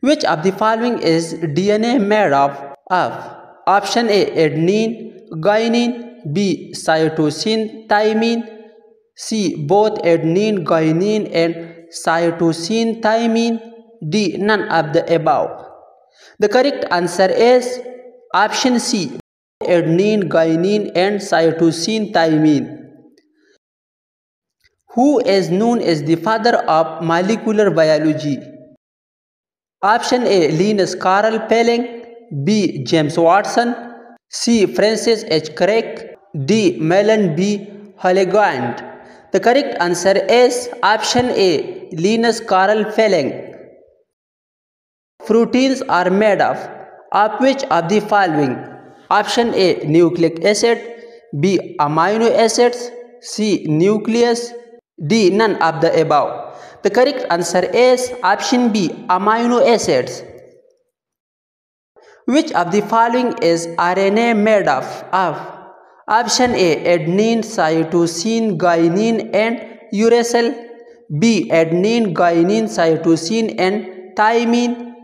Which of the following is DNA made of? of? Option A adenine, guanine, B cytosine, thymine, C both adenine, guanine and cytosine, thymine, D none of the above. The correct answer is option C adenine, guanine and cytosine, thymine. Who is known as the father of molecular biology? Option A Linus Carl Pauling B. James Watson C. Francis H. Crick D. Mahlon B. Hoagland The correct answer is option A. Linus Carl Pauling Proteins are made of of which of the following? Option A. Nucleic acid B. Amino acids C. Nucleus D. None of the above. The correct answer is option B. Amino acids. Which of the following is RNA made of? of? Option A. Adenine, cytosine, guanine and uracil. B. Adenine, guanine, cytosine and thymine.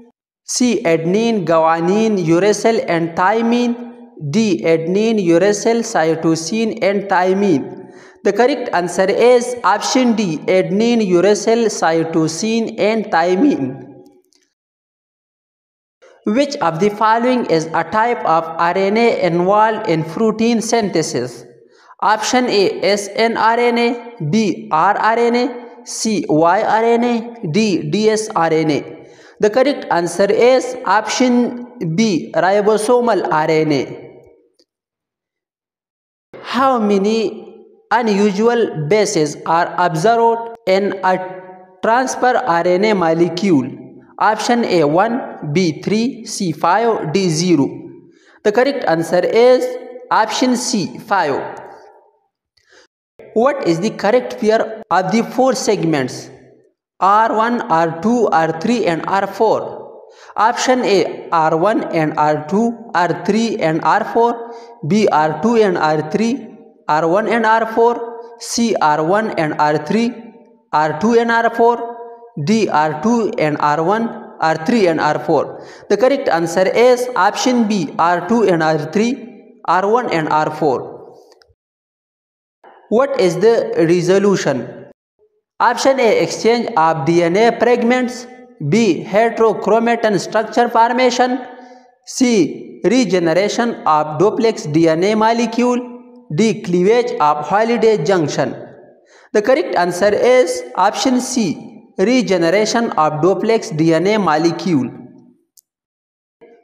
C. Adenine, guanine, uracil and thymine. D. Adenine, uracil, cytosine and thymine. The correct answer is option D. Adenine, uracil, cytosine and thymine. Which of the following is a type of RNA involved in protein synthesis? Option A snRNA, B rRNA, C yRNA, D dsRNA. The correct answer is option B ribosomal RNA. How many unusual bases are observed in a transfer RNA molecule? Option A 1, B 3, C 5, D 0. The correct answer is option C 5. What is the correct pair of the four segments? R1, R2, R3 and R4. Option A R1 and R2, R3 and R4, B R2 and R3, R1 and R4, C R1 and R3, R2 and R4, D R2 and R1 R3 and R4 the correct answer is option B R2 and R3 R1 and R4 what is the resolution? Option A exchange of DNA fragments. B heterochromatin structure formation. C regeneration of duplex DNA molecule D cleavage of Holliday junction the correct answer is option C regeneration of duplex DNA molecule.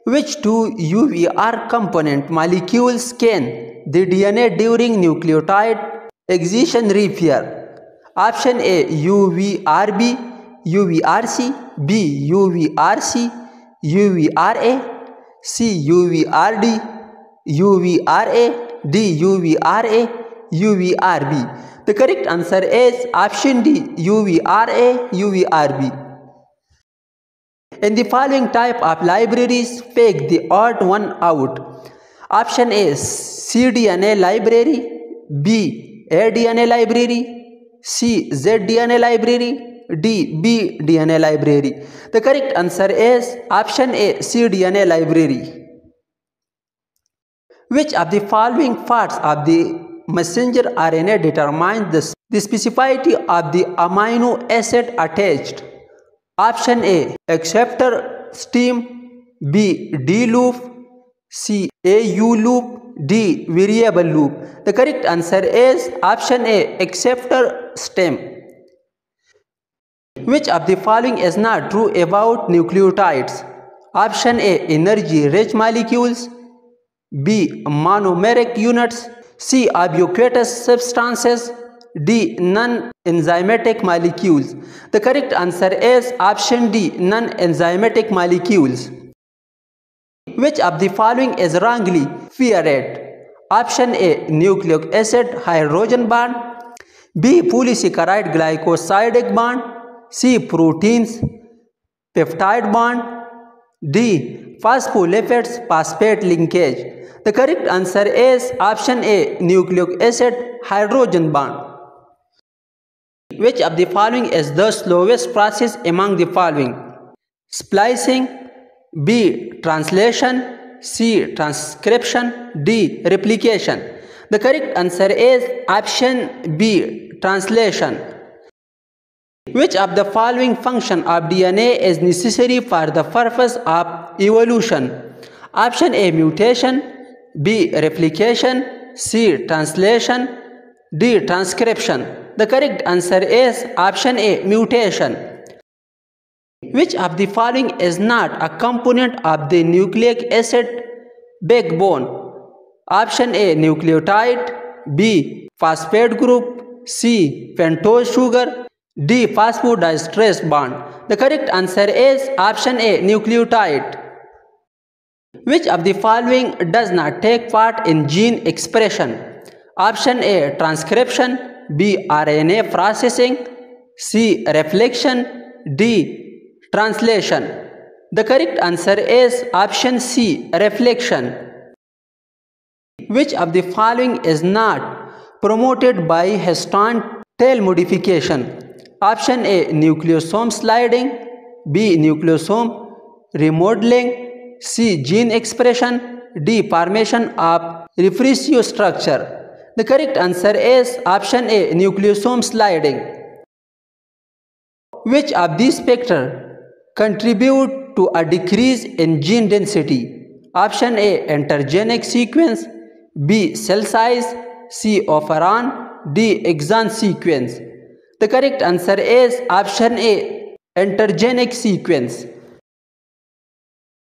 Which two UVR component molecules can the DNA during nucleotide excision repair? Option A UVRB, UVRC, B UVRC, UVRA, C UVRD, UVRA, D UVRA, UVRB. The correct answer is option D UVRA UVRB. In the following type of libraries, pick the odd one out. Option A cDNA library, B aDNA library, C zDNA library, D bDNA library. The correct answer is option A cDNA library. Which of the following parts of the messenger RNA determines the, the specificity of the amino acid attached. Option A acceptor stem B D loop C AU loop D variable loop. The correct answer is option A acceptor stem. Which of the following is not true about nucleotides? Option A energy rich molecules B monomeric units C. Ubiquitous substances. D. Non-enzymatic molecules. The correct answer is option D. Non-enzymatic molecules. Which of the following is wrongly paired? Option A. Nucleic acid hydrogen bond. B. Polysaccharide glycosidic bond. C. Proteins peptide bond. D. Phospholipids phosphate linkage. The correct answer is option A nucleic acid hydrogen bond. Which of the following is the slowest process among the following? splicing, B. Translation, C. Transcription, D. Replication. The correct answer is option B. Translation. Which of the following function of DNA is necessary for the purpose of evolution? Option A. Mutation, B. Replication, C. Translation, D. Transcription. The correct answer is option A. Mutation. Which of the following is not a component of the nucleic acid backbone? Option A nucleotide, B phosphate group, C pentose sugar, D phosphodiesterase bond. The correct answer is option A nucleotide. Which of the following does not take part in gene expression? Option A transcription, B RNA processing, C reflection, D Translation The correct answer is option C, reflection. Which of the following is not promoted by histone tail modification? Option A, nucleosome sliding, B, nucleosome remodeling, C, gene expression, D, formation of repressio structure. The correct answer is option A, nucleosome sliding. Which of these factors contribute to a decrease in gene density? Option A intergenic sequence, B cell size, C operon, D exon sequence. The correct answer is option A intergenic sequence.